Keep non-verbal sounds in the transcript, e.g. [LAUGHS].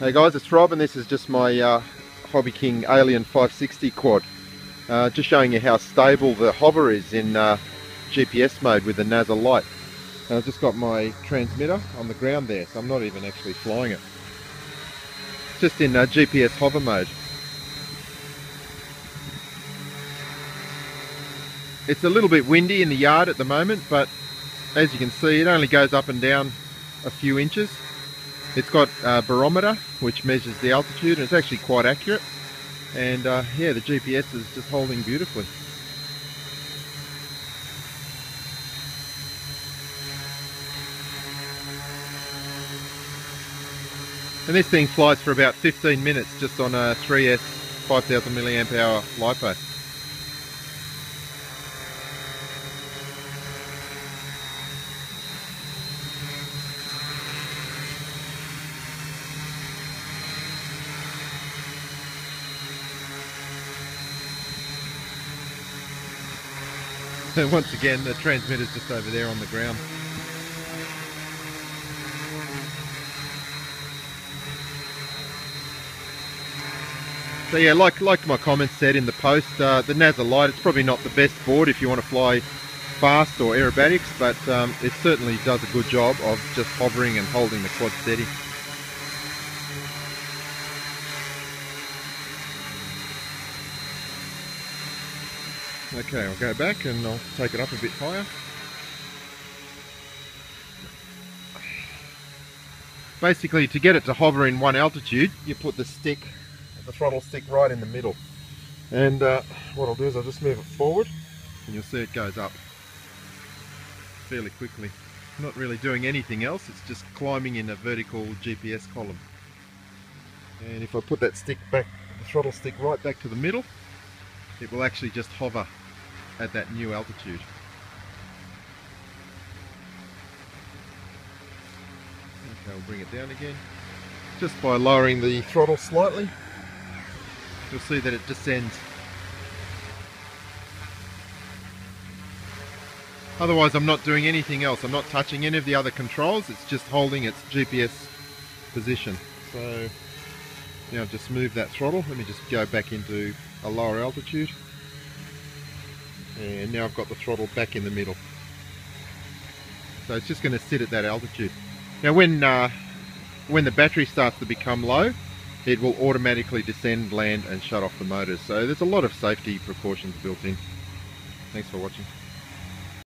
Hey guys, it's Rob and this is just my uh, Hobby King Alien 560 quad. Uh, just showing you how stable the hover is in uh, GPS mode with the NAZA Lite. And I've just got my transmitter on the ground there, so I'm not even actually flying it. Just in uh, GPS hover mode. It's a little bit windy in the yard at the moment, but as you can see, it only goes up and down a few inches. It's got a barometer, which measures the altitude, and it's actually quite accurate. And uh, yeah, the GPS is just holding beautifully. And this thing flies for about 15 minutes just on a 3S 5000 milliamp hour LiPo. [LAUGHS] once again, the transmitter's just over there on the ground. So yeah, like like my comments said in the post, uh, the NAZA Lite, it's probably not the best board if you want to fly fast or aerobatics, but um, it certainly does a good job of just hovering and holding the quad steady. Okay, I'll go back and I'll take it up a bit higher. Basically, to get it to hover in one altitude, you put the stick, the throttle stick right in the middle. And uh, what I'll do is I'll just move it forward and you'll see it goes up fairly quickly. Not really doing anything else, it's just climbing in a vertical GPS column. And if I put that stick back, the throttle stick right back to the middle, it will actually just hover at that new altitude. Okay, we'll bring it down again. Just by lowering the throttle slightly, you'll see that it descends. Otherwise I'm not doing anything else. I'm not touching any of the other controls. It's just holding its GPS position. So now I've just move that throttle. Let me just go back into a lower altitude. And now I've got the throttle back in the middle. So it's just going to sit at that altitude. Now when, uh, when the battery starts to become low, it will automatically descend, land and shut off the motors. So there's a lot of safety precautions built in. Thanks for watching.